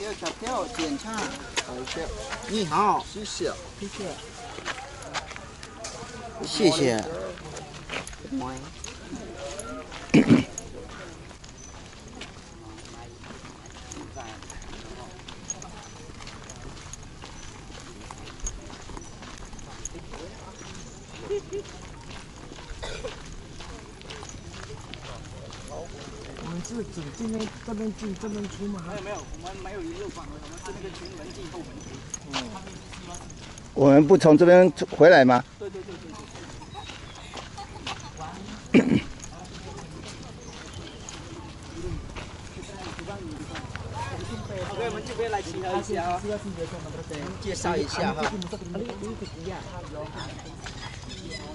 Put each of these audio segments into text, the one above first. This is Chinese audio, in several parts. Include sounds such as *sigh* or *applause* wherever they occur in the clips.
票查票检查，好票。你好，谢谢，谢谢，谢谢。是走这边这边进这边出吗？没有没有，我们没有一路访问，我们是那个前门进后门出。我们不从这边回来吗？对对对对对。OK，我们这边来集合一下啊，介绍一下哈。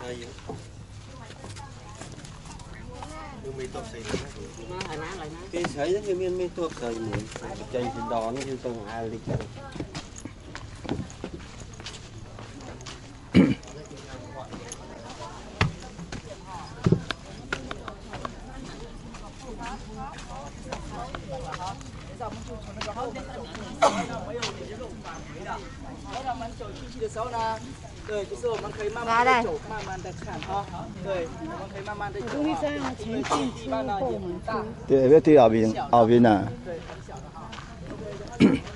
Ayo. Mình tốt xây nó lại ná lại ná. Cái xây nó như miên miên tốt xây mình. Chạy thì đón như tầng hai lịch. Hãy subscribe cho kênh Ghiền Mì Gõ Để không bỏ lỡ những video hấp dẫn 对，就是我们可以慢慢的走，慢慢的看哈，对，我们可以慢慢的走啊，因为这个地方呢也很大，对，要对后面后面啊。对，很小的哈。*laughs*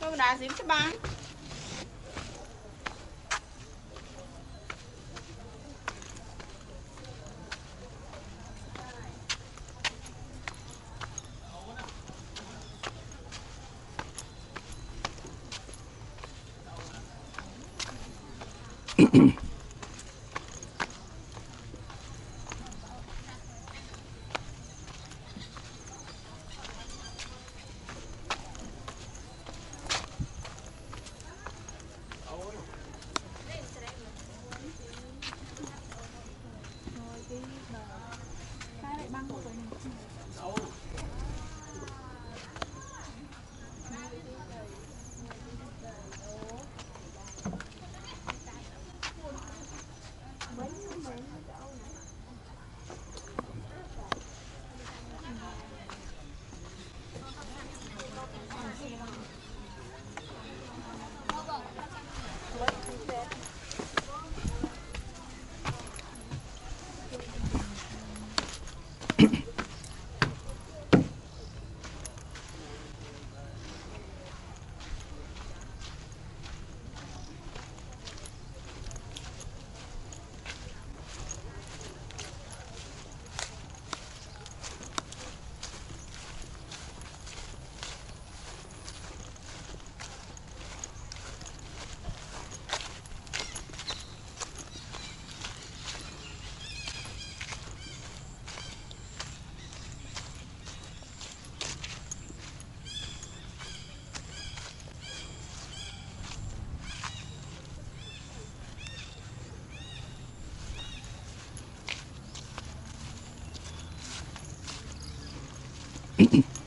Tôi đã dịp cho bạn Mm-hmm. *laughs* Pete.